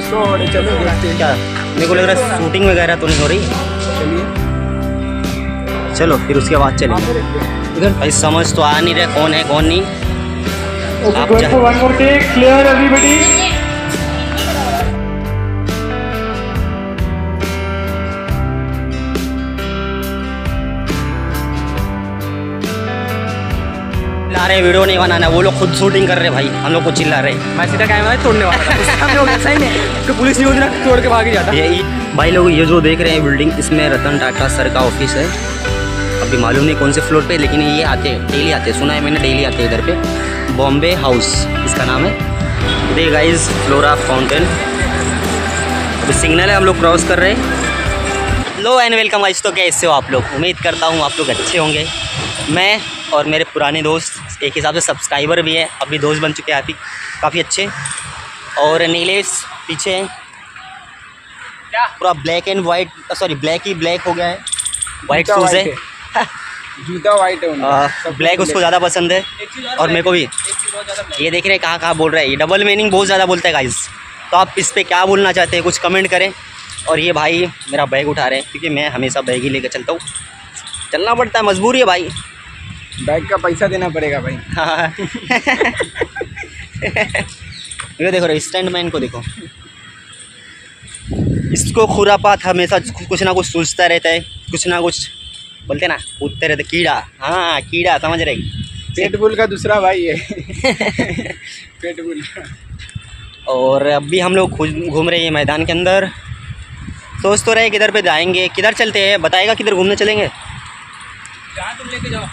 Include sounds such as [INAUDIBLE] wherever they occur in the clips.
कुछ और चलो देखते हैं। क्या मेरे को लग रहा है शूटिंग वगैरह तो नहीं हो रही। चलिए। चलो फिर उसके बाद चले इधर भाई समझ तो आ नहीं रहा कौन है कौन नहीं। आप क्लियर जा- ला रहे वीडियो नहीं बनाना वो लोग खुद शूटिंग कर रहे हैं भाई हम लोग को चिल्ला रहे मैं सीधा कैमरा तोड़ने वाला [LAUGHS] ही तो पुलिस न्यूज़ ना तोड़ के भाग ही जाता। भाई लोग ये जो देख रहे हैं बिल्डिंग इसमें रतन टाटा सर का ऑफ़िस है। अभी मालूम नहीं कौन से फ्लोर पे लेकिन ये आते हैं डेली आते हैं। सुना है मैंने डेली आते हैं इधर पे। बॉम्बे हाउस इसका नाम है। दे गाइज़ फ्लोरा फाउंटेन अभी सिग्नल है हम लोग क्रॉस कर रहे हैं। लो एंड वेलकम गाइज़ तो कैसे हो आप लोग? उम्मीद करता हूँ आप लोग अच्छे होंगे। मैं और मेरे पुराने दोस्त एक हिसाब से सब्सक्राइबर भी है अभी दोस्त बन चुके हैं काफ़ी काफ़ी अच्छे। और नीलेश पीछे हैं। पूरा black and white sorry black he black हो गया है। वाइट शूज़ है। [LAUGHS] जूता वाइट है ब्लैक उसको ज़्यादा पसंद है। और मेरे को भी। ये देख रहे हैं कहाँ कहाँ बोल रहा है। ये डबल मीनिंग बहुत ज़्यादा बोलता है गाइस तो आप इस पर क्या बोलना चाहते हैं कुछ कमेंट करें। और ये भाई मेरा बैग उठा रहे हैं क्योंकि मैं हमेशा बैग ही लेकर चलता हूँ। चलना पड़ता है मजबूरी है भाई। बैग का पैसा देना पड़ेगा भाई। हाँ। [LAUGHS] ये देखो स्टैंड मैन को देखो। इसको खुरापात हमेशा कुछ ना कुछ सोचता रहता है कुछ ना कुछ बोलते ना कूदते रहते कीड़ा। हाँ कीड़ा समझ रहे? पेटबुल का दूसरा भाई है। [LAUGHS] पेटबुल और अभी हम लोग घूम रहे हैं मैदान के अंदर। सोच तो रहे किधर पे जाएँगे? किधर चलते हैं? बताएगा किधर घूमने चलेंगे? जहाँ तुम लेके जाओ।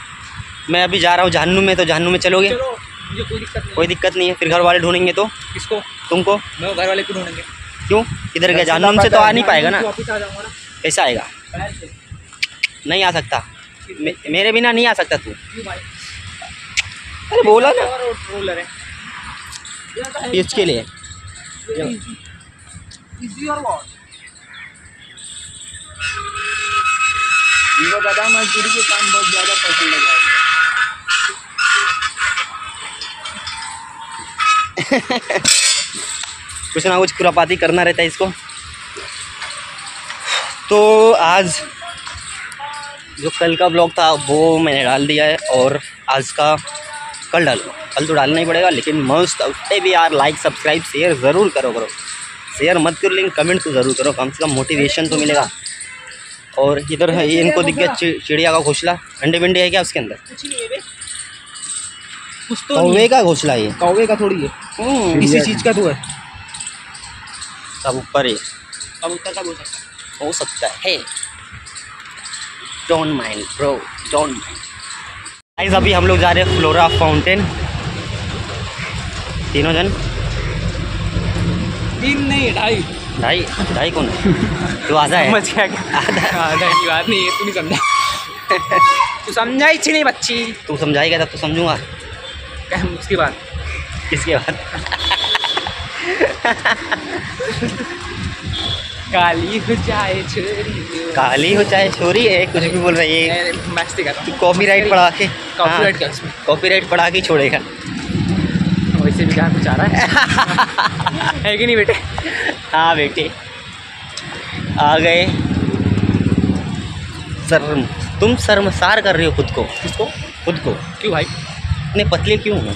मैं अभी जा रहा हूँ जहन्नुम में तो जहन्नुम में चलोगे? चलो मुझे कोई दिक्कत नहीं कोई दिक्कत नहीं है फिर घर वाले ढूंढेंगे तो। किसको? तुमको? मैं घर वाले को ढूंढेंगे। क्यों? किधर गया जहन्नुम से तो आ नहीं पाएगा ना। कैसे आएगा? नहीं आ सकता। मेरे बिना नहीं आ सकता तू। अरे बोला ना। है। इसके लिए। है मजदूरी के काम बहुत ज़्यादा पसंद लगा है [LAUGHS] कुछ ना कुछ खुरापाती करना रहता है इसको। तो आज जो कल का ब्लॉग था वो मैंने डाल दिया है और आज का कल डालो कल तो डालना ही पड़ेगा लेकिन मस्त उससे भी यार लाइक सब्सक्राइब शेयर ज़रूर करो करो। शेयर मत करो लेकिन कमेंट तो ज़रूर करो कम से कम मोटिवेशन तो मिलेगा। और इधर है ये इनको दिख गया चि- चिड़िया का घोसला। अंडे बिंडे है क्या उसके अंदर? कुछ है तो कौवे का घोंसला है ये। कौवे का थोड़ी है। हम्म, किसी चीज़ का तो है। सब ऊपर है। कबूतर का बोल सकता हो। सकता है। Don't mind bro don't mind guys अभी हम लोग जा रहे हैं फ्लोरा फाउंटेन तीनों जन? तीन नहीं ढाई। ढाई? ढाई कौन है? तू आधा है। समझ गया। आधा की बात नहीं है तू नहीं समझा। [LAUGHS] तू समझा ही नहीं बच्ची। तू समझाएगा तब तो समझूँगा। उसकी बात किसके बाद? काली हो चाहे छोरी। काली हो चाहे छोरी है कुछ भी बोल रही है। मस्ती कर तू हूँ कॉपीराइट पढ़ा के। कॉपीराइट क्या इसमें कॉपीराइट पढ़ा के छोड़ेगा। वैसे भी क्या कुछ आ रहा है। है कि नहीं बेटे? हाँ बेटे। आ गए। शर्म। तुम शर्मसार कर रहे हो खुद को। किसको? खुद को। क्यों भाई? इतने पतले क्यों हो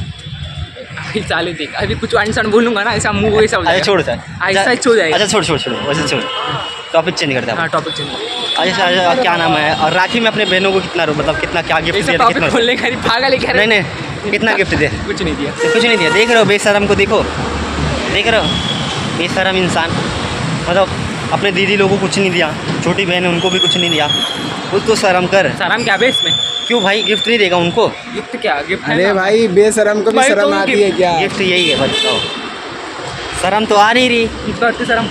अभी चालू देख अभी कुछ अनसन बोलूँगा ना ऐसा मुँह वैसा हो अच्छा छोड़ सर। ऐसा ही हो जाएगा। अच्छा छोड़ छोड़ छोड़ वैसे छोड़। टॉपिक चेंज करते हाँ हैं टॉपिक चेंज अच्छा अच्छा क्या नाम है? और राखी में अपने बहनों को कितना रो मतलब कितना क्या गिफ्ट ऐसा दिया कितना खोलने का है क्या नहीं नहीं कितना गिफ्ट दिया? कुछ नहीं दिया। कुछ नहीं दिया। देख रहे हो बेशरम को देखो। देख रहे हो बेशरम इंसान। मतलब अपने दीदी लोगों को कुछ नहीं दिया छोटी बहन है उनको भी कुछ नहीं दिया। कुछ तो शर्म कर। साराम क्या बे इसमें? क्यों भाई गिफ्ट नहीं देगा उनको? गिफ्ट क्या? गिफ्ट अरे भाई बेशरम को भी शर्म तो आती है क्या? गिफ्ट यही है बताओ शर्म तो आ नहीं रही। शर्म।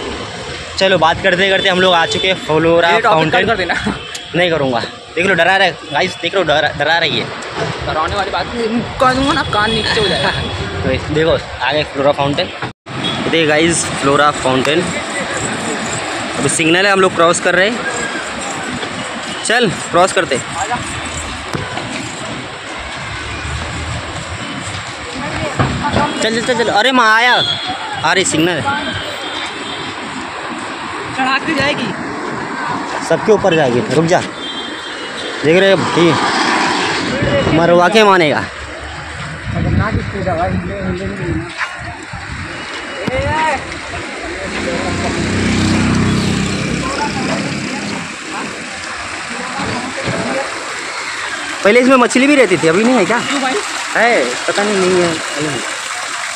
चलो बात करते करते हम लोग आ चुके हैं फ्लोरा फाउंटेन कर देना। नहीं करूँगा। देख लो डरा रहा है। गाइस देख लो डरा डरा रही है। डराने वाली बात कान ना? कान नीचे हो जाएगा। [LAUGHS] तो देखो आगे फ्लोरा फाउंटेन देखिए गाइस फ्लोरा फाउंटेन अभी सिग्नल है हम लोग क्रॉस कर रहे हैं। चल क्रॉस करते। चल चल चल चल। अरे माँ आया। आ रही सिग्नल चढ़ा के जाएगी। सबके ऊपर जाएगी। रुक जा। देख रहे हो ठीक मरवा के मानेगा। भाई। पहले इसमें मछली भी रहती थी अभी नहीं है क्या भाई? है पता नहीं नहीं है नहीं।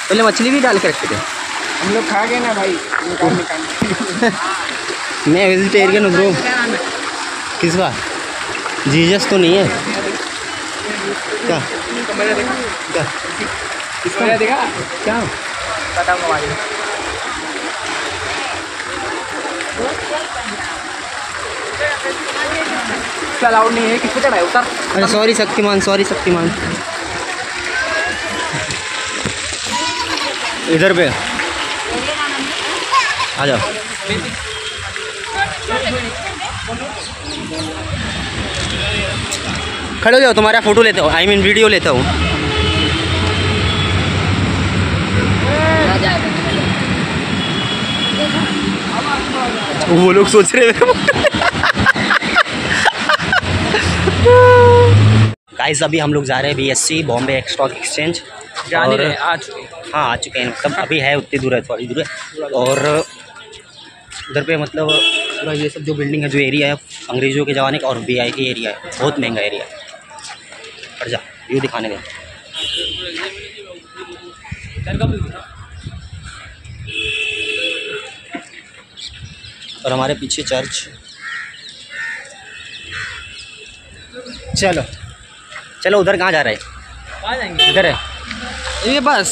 पहले मछली भी डाल के रखते थे। हम लोग खा गए ना भाई निकाल निकाल। [LAUGHS] मैं वेजिटेरियन हूँ ब्रो क्या नाम किस बात जीजस तो नहीं है। क्या? देखा? क्या? देखा क्या अलाउड नहीं है किसको चढ़ाए उतर। अरे सॉरी शक्तिमान सॉरी शक्तिमान। इधर पे। आ जाओ। खड़े हो जाओ तुम्हारा फ़ोटो लेता हूँ। आई मीन वीडियो लेता हूँ। वो लोग सोच रहे हैं। गाइस अभी हम लोग जा रहे हैं बीएससी बॉम्बे स्टॉक एक्सचेंज जान आज हाँ आ चुके हैं मतलब अभी है उतनी दूर है थोड़ी दूर है। और उधर पे मतलब पूरा ये सब जो बिल्डिंग है जो एरिया है अंग्रेज़ों के ज़माने का और बी वी एरिया है बहुत महँगा एरिया है। हट जा व्यू दिखाने दे। और हमारे पीछे चर्च चलो। चलो उधर कहाँ जा रहे हैं? इधर है। ये बस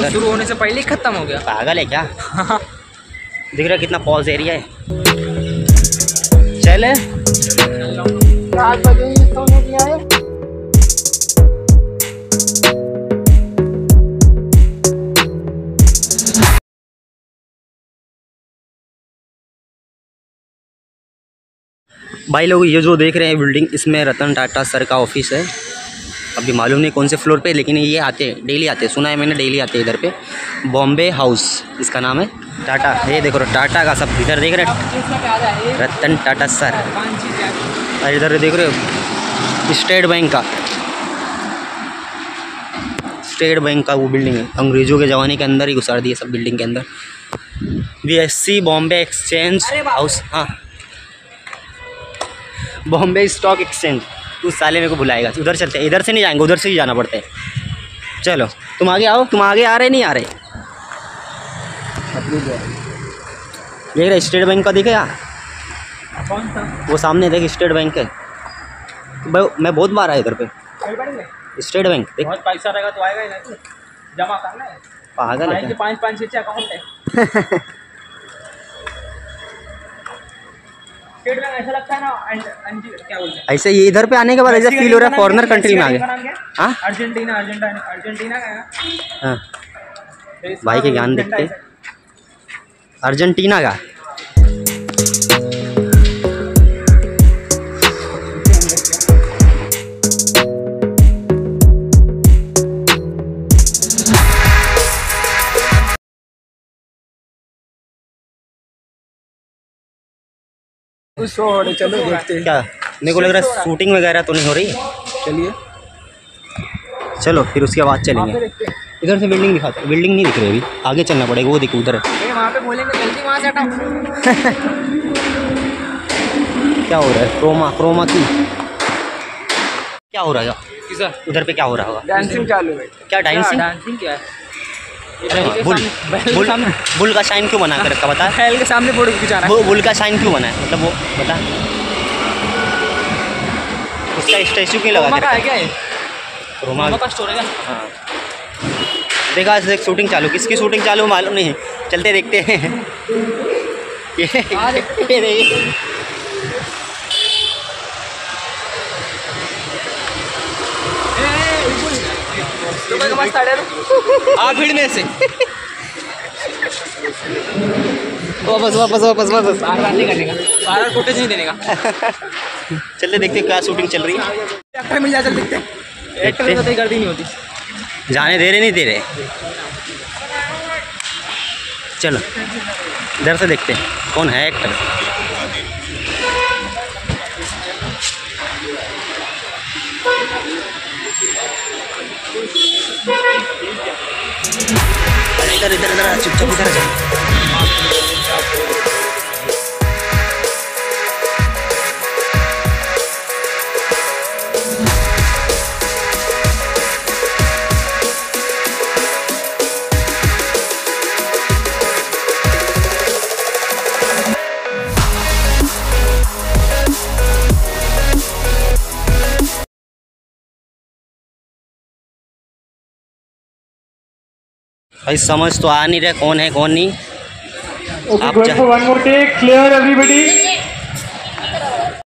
तो शुरू होने से पहले ही खत्म हो गया। पागल है क्या? [LAUGHS] दिख रहा कितना पॉज एरिया है। चले। है भाई लोग ये जो देख रहे हैं बिल्डिंग इसमें रतन टाटा सर का ऑफ़िस है। अभी मालूम नहीं कौन से फ्लोर पे, लेकिन ये आते हैं डेली आते हैं सुना है मैंने डेली आते हैं इधर पे। बॉम्बे हाउस इसका नाम है। टाटा ये देखो टाटा का सब, इधर देख रहे रतन टाटा सर और इधर देख रहे हो स्टेट बैंक का। स्टेट बैंक का वो बिल्डिंग है। अंग्रेज़ों के ज़माने के अंदर ही घुसार दिए सब बिल्डिंग के अंदर। B S C Bombay exchange house हाँ। बॉम्बे स्टॉक एक्सचेंज उस साले मेरे को बुलाएगा। उधर चलते हैं। इधर से नहीं जाएँगे उधर से ही जाना पड़ता है। चलो तुम आगे आओ। तुम आगे आ रहे नहीं आ रहे? देख रहे स्टेट बैंक का दिखे कौन सा वो सामने देख स्टेट बैंक है। भाई मैं बहुत बार आया इधर पे। स्टेट बैंक देख। बहुत पैसा रहेगा तो आएगा ही नहीं जमा करना है। पागल है? पाँच पाँच छः अकाउंट है। [LAUGHS] स्टेट बैंक ऐसा लगता है ना एंड- एंड- क्या बोलते हैं? ऐसे ये इधर पे आने के बाद ऐसा फील हो रहा है फॉरनर कंट्री में आ गया अर्जेंटीना अर्जेंटीना अर्जेंटीना का है हाँ। इसका भाई के ज्ञान देखते। अर्जेंटीना का? कुछ छोड़ चलो देखते हैं। क्या? मेरे को लग रहा है शूटिंग वगैरह तो नहीं हो रही। चलिए। चलो फिर उसके बाद चलेंगे। हैं। इधर से बिल्डिंग दिखाते हैं बिल्डिंग नहीं दिख रही अभी। आगे चलना पड़ेगा वो दिख उधर है। वहाँ पे बोलेंगे जल्दी वहाँ से हटाओ। [LAUGHS] क्या हो रहा है? क्रोमा क्रोमा की। क्या हो रहा है? उधर पे क्या हो रहा होगा? डांसिंग चालू है। क्या डांसिंग डांसिंग क्या है? बुल बुल बुल का साइन क्यों बना कर रखा बता? बैल के सामने फ़ोटो खिंचा रहा वो बुल का साइन क्यों बना है? मतलब वो बता। उसका स्टैचू क्यों लगा कर का है रोमा का स्टोर है हाँ। देखा आज देख शूटिंग चालू। किसकी शूटिंग चालू मालूम नहीं। चलते देखते हैं। [LAUGHS] ये हाँ, ये देखिए। लोगों के मस्त आड़े आ भीड़ में से। वापस वापस वापस वापस। बार बार नहीं करने का। बार बार फुटेज नहीं देने का। [LAUGHS] चलते देखते क्या शूटिंग चल रही है। एक्टर मिल जाए चल देखते हैं। एक्टर तो गर्दी नहीं होती। जाने दे रहे नहीं दे रहे। चलो इधर से देखते हैं कौन है एक्टर इधर इधर इधर चुपचाप इधर आ जा भाई समझ तो आ नहीं रहा कौन है कौन नहीं। Okay, आप.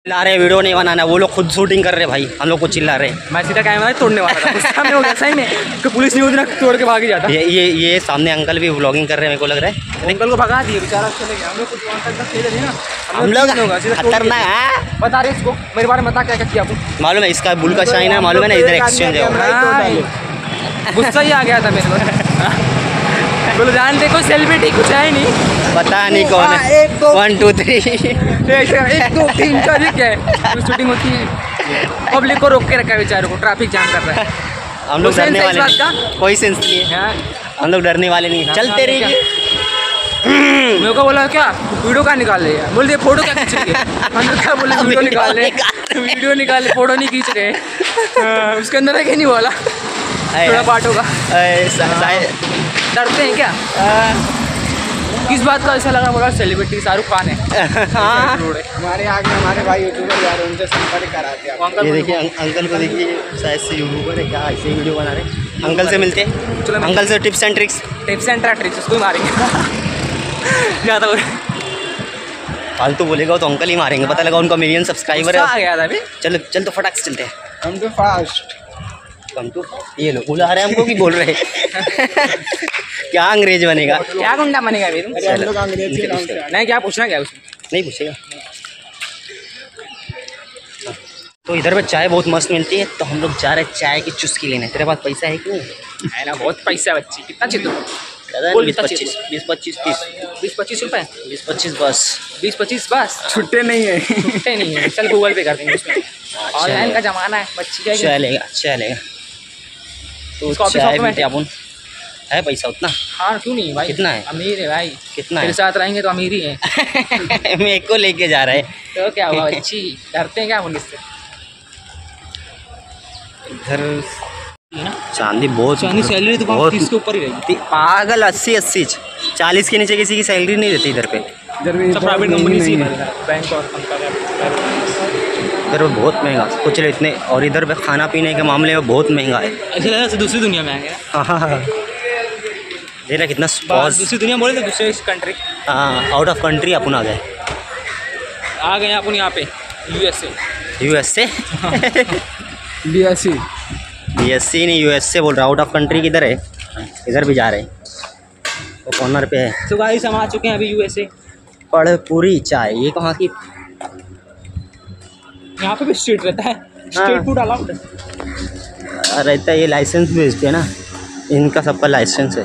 चिल्ला रहे वीडियो नहीं बनाना वो लोग खुद शूटिंग कर रहे भाई हम लोग को चिल्ला रहे मैं सीधा कैमरा ही तोड़ने वाला था गुस्सा में हो गया सही में कि पुलिस नहीं होती ना तोड़ के भाग जाता। ये ये ये सामने अंकल भी व्लॉगिंग कर रहे हैं मेरे को लग रहा है। अंकल को भगा दिए बेचारा चले गया। हम लोग हम। खतरनाक है। बता रहे इसको मेरे बारे में बता क्या क्या किया मालूम है इसका बुल का शाइन है मालूम है ना इधर एक्सचेंज हाँ, गुस्सा ही आ गया था मेरे को। बोलो जानते कोई सेलिब्रिटी कुछ है नहीं। पता नहीं कौन हाँ, है। एक दो वन टू थ्री एक दो तीन चार है? शूटिंग होती है पब्लिक को रोक के रखा है बेचारे को ट्रैफ़िक जाम कर रहा है। हम लोग डरने वाले नहीं। कोई सेंस नहीं है। हाँ, हम लोग डरने वाले नहीं। चलते क्या? रहिए। मेरे को बोला क्या? वीडियो का निकाल ले यार बोल दिया फ़ोटो क्या खींच रही है? अंदर क्या बोले वीडियो निकाल ले वीडियो निकाल ले फ़ोटो नहीं खींच रहे हाँ, उसके अंदर है नहीं बोला थोड़ा पार्ट होगा। डरते हैं क्या? किस बात का ऐसा लगा बोला सेलिब्रिटी शाहरुख खान है। हाँ। हमारे आगे हमारे भाई यूट्यूबर जा रहे हैं उनसे संपर्क कराते हैं। अंकल ये देखिए अं- अंकल को देखिए शायद से यूट्यूबर है क्या? ऐसे ही वीडियो बना रहे हैं। अंकल से मिलते हैं। चलो अंकल से tips and tricks tips and tricks उसको ही मारेंगे। [LAUGHS] ज़्यादा हो फालतू बोलेगा तो अंकल ही मारेंगे। पता लगा उनका मिलियन सब्सक्राइबर है। आ गया था अभी। चलो चल तो फटाक से चलते हैं। हम तो फास्ट हम तो ये लोग बुला रहे हैं हमको कि बोल रहे हैं। [LAUGHS] क्या अंग्रेज़ बनेगा? क्या गुंडा बनेगा नहीं क्या पूछना क्या उसमें? नहीं पूछेगा। तो इधर पे चाय बहुत मस्त मिलती है तो हम लोग जा रहे हैं चाय की चुस्की लेने। तेरे पास पैसा है कि नहीं? है ना बहुत पैसा है बच्ची। कितना चाहिए बीस पच्चीस बीस पच्चीस तीस। बीस पच्चीस रुपए? बीस पच्चीस बस। बीस पच्चीस बस? छुट्टे नहीं है। छुट्टे नहीं है। चल गूगल पे कर देंगे ऑनलाइन का जमाना है बच्ची का चलेगा चलेगा। तो इसको में पीते अपन है पैसा उतना? हाँ क्यों नहीं भाई? कितना है? अमीर है भाई। कितना है? साथ रहेंगे तो अमीर ही है। [LAUGHS] मेरे को लेके जा रहा है। तो क्या हुआ? [LAUGHS] बच्ची डरते हैं क्या पुलिस से इधर चांदी बहुत चांदी सैलरी तो बहुत तीस के ऊपर ही रहेगी पागल अस्सी अस्सी। चालीस के नीचे किसी की सैलरी नहीं देती इधर पे। इधर भी प्राइवेट कंपनी है। बैंक और इधर पे बहुत महँगा कुछ लोग इतने और इधर पे खाना पीने के मामले में बहुत महँगा है। ऐसा दूसरी दुनिया में आ गया। हाँ हाँ हाँ। देख रहा कितना दूसरी दुनिया बोले तो दूसरे कंट्री हाँ आउट ऑफ़ कंट्री अपन आ गए। आ गए अपन यहाँ पे यूएसए यूएस से बीएससी बी एस सी नहीं यूएस से बोल रहा आउट ऑफ़ कंट्री किधर है? इधर भी जा रहे हैं। वो कॉर्नर पे है। तो गाइस हम आ चुके हैं अभी यूएसए पड़ पूरी चाय ये कहाँ की यहाँ पे भी स्ट्रीट रहता है। स्ट्रीट फ़ूड अलाउड है। रहता है ये लाइसेंस भेजते हैं ना। इनका सबका लाइसेंस है।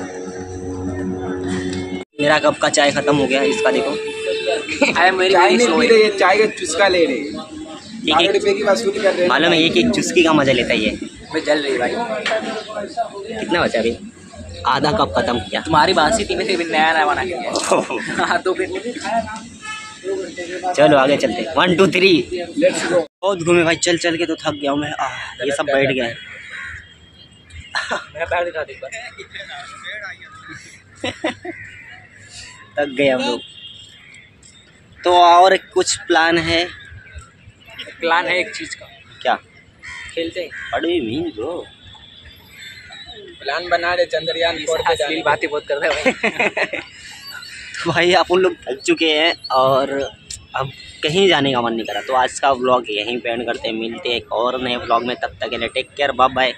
मेरा कप का चाय ख़त्म हो गया इसका देखो। मेरी [LAUGHS] चाय नहीं पी रही है चाय का चुस्का ले रही है। एक बारह की वसूली कर रहे। हैं मालूम है एक एक चुस्की का मज़ा लेता है ये। मैं जल रही भाई। कितना बचा अभी? आधा कप ख़त्म किया। तुम्हारी बासी थी में नया नया बना के हाँ तो फिर चलो आगे चलते वन टू थ्री बहुत घूमे भाई चल चल के तो थक गया हूँ मैं। आह, ये सब बैठ गया। है थक गए हम लोग। तो और कुछ प्लान है? प्लान है एक चीज़ का। क्या? खेलते हैं। अरे मीन ब्रो प्लान बना रहे चंद्रयान फोर पे जाने बातें बहुत करते हैं भाई। [LAUGHS] तो भाई अपन लोग थक चुके हैं और अब कहीं जाने का मन नहीं करा। तो आज का व्लॉग यहीं पे एंड करते हैं। मिलते हैं एक और नए व्लॉग में। तब तक के लिए टेक केयर बाय बाय